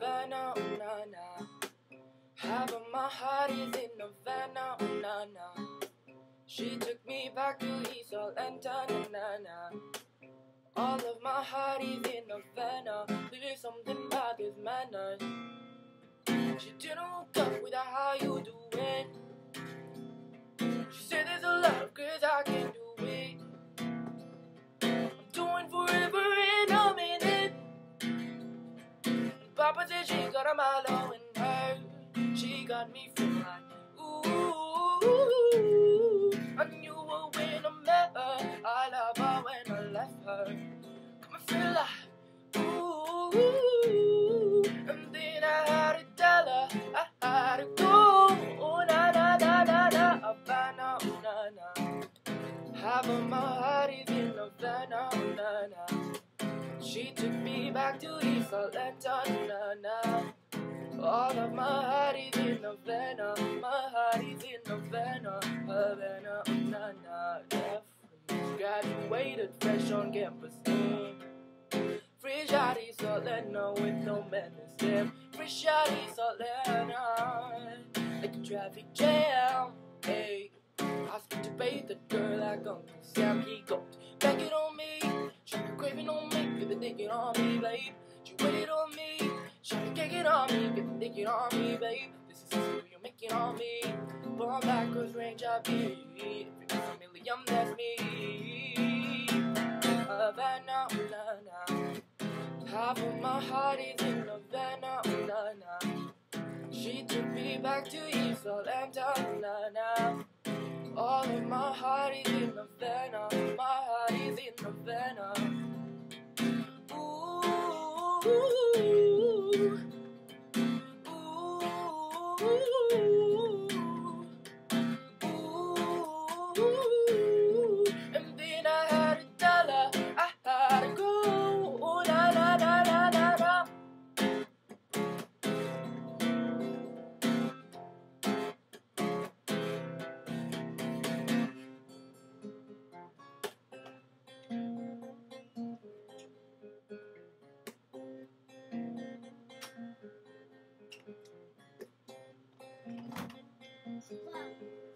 Havana, oh na na. Half of my heart is in Havana, oh na na. She took me back to East Atlanta, na na na. All of my heart is in Havana. There's something about his manners. She didn't hook up with how you do Said she got a Milo in her. She got me feeling like, ooh. I knew her when I met her. I love her when I left her. Come and feel like, ooh. And then I had to tell her, I had to go. Oh, na na na na na, Havana, oh, na na. Of my heart is in Havana, oh, na na. She took me back to East na. All of my heart is in Havana, my heart is in Havana, Havana, na na. Yeah, graduated fresh on campus. Mm. Fresh out East Atlanta with no. Damn, fresh out East Atlanta, like a traffic jam. Hey, I speak to bathe the girl like Uncle Sam. He goes, back it on the thinking on me, babe. She waited on me. She be kicking on me, get the thinking on me, babe. This is history you're making on me. Born backwards, range I be. If you're a million, that's me. Havana, ooh, na. Half of my heart is in Havana, ooh, na. She took me back to East ooh, na na. All of my heart is in Havana, my heart is in Havana. Ooh, ooh. Bye.